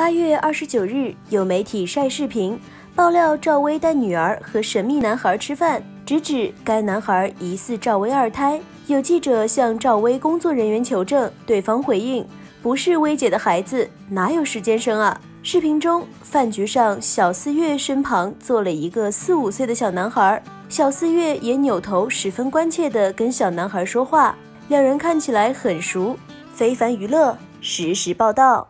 八月二十九日，有媒体晒视频，爆料赵薇带女儿和神秘男孩吃饭，直指该男孩疑似赵薇二胎。有记者向赵薇工作人员求证，对方回应：“不是薇姐的孩子，哪有时间生啊？”视频中，饭局上，小四月身旁坐了一个四五岁的小男孩，小四月也扭头，十分关切地跟小男孩说话，两人看起来很熟。非凡娱乐实时报道。